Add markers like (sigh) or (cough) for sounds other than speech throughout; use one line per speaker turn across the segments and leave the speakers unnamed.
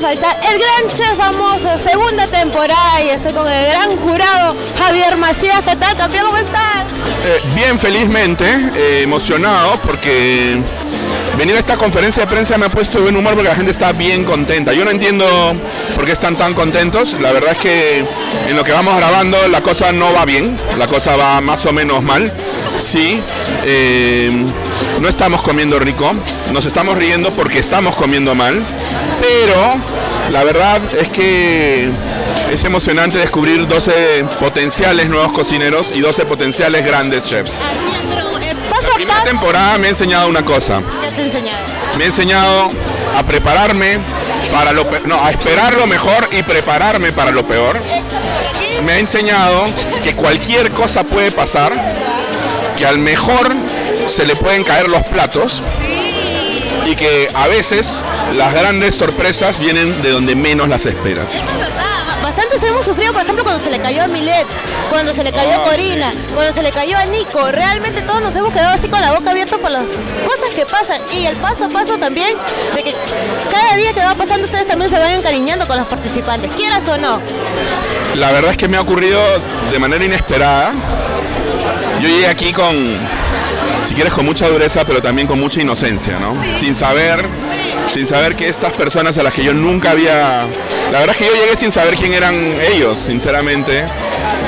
podía el gran chef famoso, segunda temporada y estoy con el gran jurado Javier Macías. ¿Qué tal, campeón? ¿Cómo estás?
Eh, bien, felizmente, eh, emocionado porque venir a esta conferencia de prensa me ha puesto buen humor porque la gente está bien contenta. Yo no entiendo por qué están tan contentos. La verdad es que en lo que vamos grabando la cosa no va bien, la cosa va más o menos mal. Sí, eh, no estamos comiendo rico, nos estamos riendo porque estamos comiendo mal, pero la verdad es que es emocionante descubrir 12 potenciales nuevos cocineros y 12 potenciales grandes chefs.
Eh,
La primera temporada me ha enseñado una cosa. Me ha enseñado a prepararme para lo no, a esperar lo mejor y prepararme para lo peor. Me ha enseñado que cualquier cosa puede pasar, que al mejor se le pueden caer los platos y que a veces las grandes sorpresas vienen de donde menos las esperas.
Eso es verdad. Bastantes hemos sufrido, por ejemplo, cuando se le cayó a Milet, cuando se le cayó a
Ah,
Corina, cuando se le cayó a Nico. Realmente todos nos hemos quedado así con la boca abierta por las cosas que pasan. Y el paso a paso también, de que cada día que va pasando ustedes también se van encariñando con los participantes, quieras o no.
La verdad es que me ha ocurrido de manera inesperada. Yo llegué aquí con, si quieres, con mucha dureza, pero también con mucha inocencia, ¿no? Sin saber, sin saber que estas personas a las que yo nunca había... La verdad es que yo llegué sin saber quién eran ellos, sinceramente.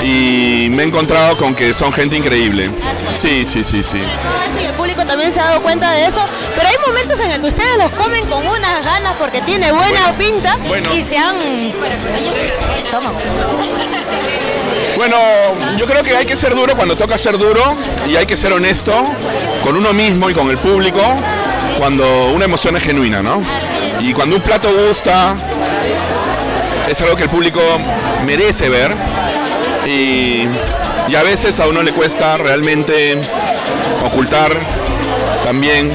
Y me he encontrado con que son gente increíble. Sí, sí, sí, sí.
Todo eso y el público también se ha dado cuenta de eso. Pero hay momentos en el que ustedes los comen con unas ganas porque tiene buena pinta
bueno.
y se han... Estómago. (laughs)
Bueno, yo creo que hay que ser duro cuando toca ser duro y hay que ser honesto con uno mismo y con el público cuando una emoción es genuina, ¿no? Y cuando un plato gusta, es algo que el público merece ver y, y a veces a uno le cuesta realmente ocultar también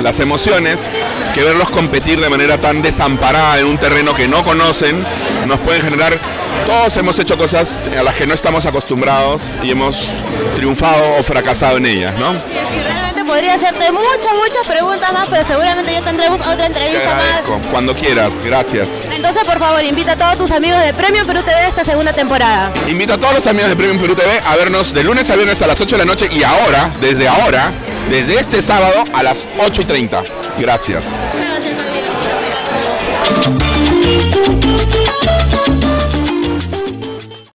las emociones que verlos competir de manera tan desamparada en un terreno que no conocen nos pueden generar todos hemos hecho cosas a las que no estamos acostumbrados y hemos triunfado o fracasado en ellas, ¿no?
Sí, sí, realmente podría hacerte muchas, muchas preguntas más, pero seguramente ya tendremos otra entrevista más.
Cuando quieras, gracias.
Entonces, por favor, invita a todos tus amigos de Premio Perú TV esta segunda temporada.
Invito a todos los amigos de Premium Perú TV a vernos de lunes a viernes a las 8 de la noche y ahora, desde ahora, desde este sábado a las 8 y 30. Gracias.
Gracias.